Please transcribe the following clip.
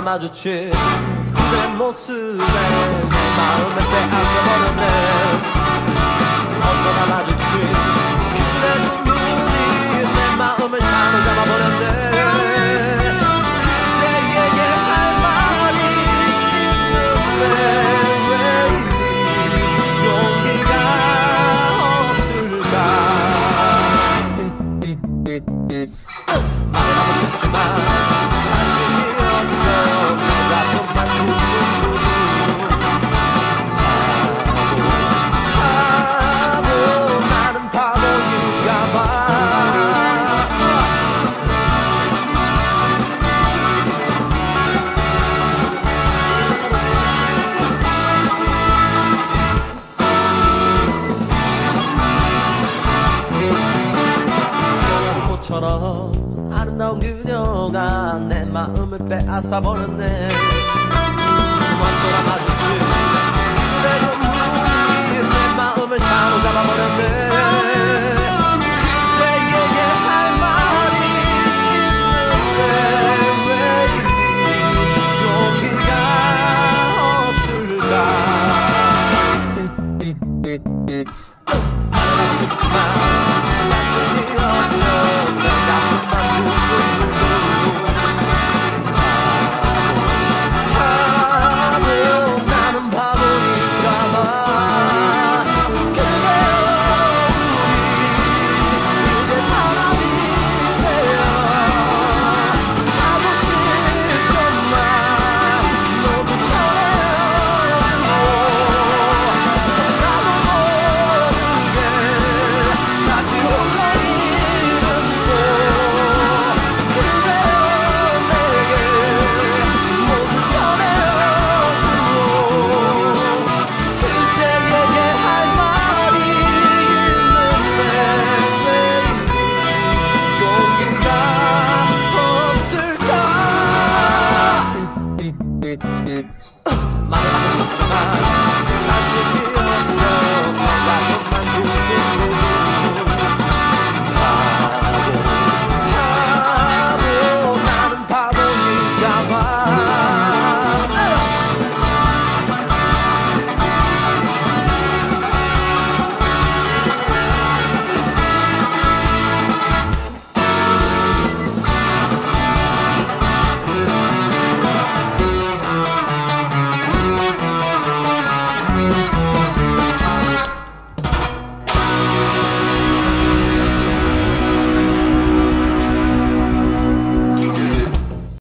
마주친 내 모습에 꽃처럼 아름다운 그녀가 내 마음을 빼앗아버렸네. 완전한 chamar.